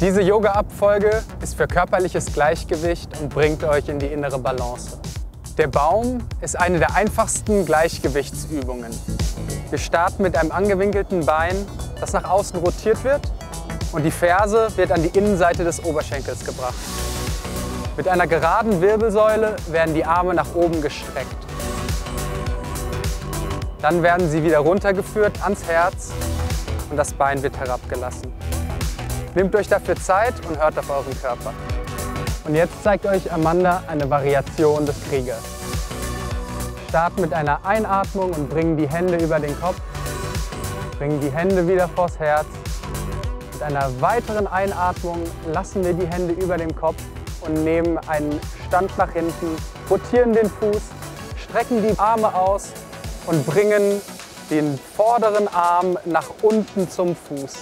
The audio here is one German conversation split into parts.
Diese Yoga-Abfolge ist für körperliches Gleichgewicht und bringt euch in die innere Balance. Der Baum ist eine der einfachsten Gleichgewichtsübungen. Wir starten mit einem angewinkelten Bein, das nach außen rotiert wird und die Ferse wird an die Innenseite des Oberschenkels gebracht. Mit einer geraden Wirbelsäule werden die Arme nach oben gestreckt. Dann werden sie wieder runtergeführt ans Herz und das Bein wird herabgelassen. Nehmt euch dafür Zeit und hört auf euren Körper. Und jetzt zeigt euch Amanda eine Variation des Kriegers. Starten mit einer Einatmung und bringen die Hände über den Kopf. Bringen die Hände wieder vors Herz. Mit einer weiteren Einatmung lassen wir die Hände über dem Kopf und nehmen einen Stand nach hinten, rotieren den Fuß, strecken die Arme aus und bringen den vorderen Arm nach unten zum Fuß.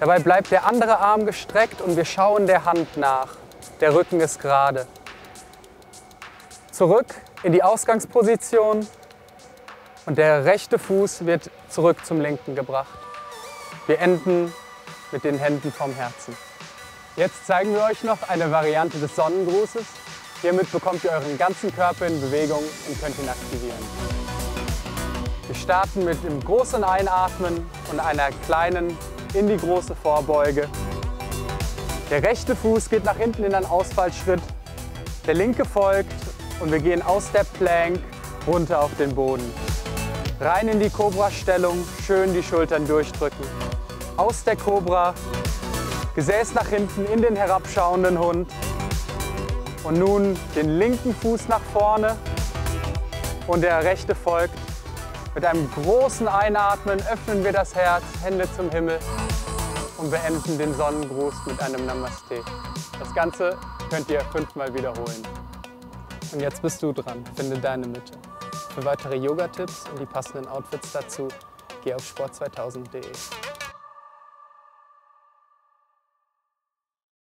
Dabei bleibt der andere Arm gestreckt und wir schauen der Hand nach. Der Rücken ist gerade. Zurück in die Ausgangsposition und der rechte Fuß wird zurück zum linken gebracht. Wir enden mit den Händen vom Herzen. Jetzt zeigen wir euch noch eine Variante des Sonnengrußes. Hiermit bekommt ihr euren ganzen Körper in Bewegung und könnt ihn aktivieren. Wir starten mit dem großen Einatmen und einer kleinen in die große Vorbeuge. Der rechte Fuß geht nach hinten in einen Ausfallschritt, der linke folgt und wir gehen aus der Plank runter auf den Boden. Rein in die Cobra-Stellung, schön die Schultern durchdrücken. Aus der Cobra, Gesäß nach hinten in den herabschauenden Hund. Und nun den linken Fuß nach vorne und der rechte folgt. Mit einem großen Einatmen öffnen wir das Herz, Hände zum Himmel und beenden den Sonnengruß mit einem Namaste. Das Ganze könnt ihr fünfmal wiederholen. Und jetzt bist du dran, finde deine Mitte. Für weitere Yoga-Tipps und die passenden Outfits dazu, geh auf sport2000.de.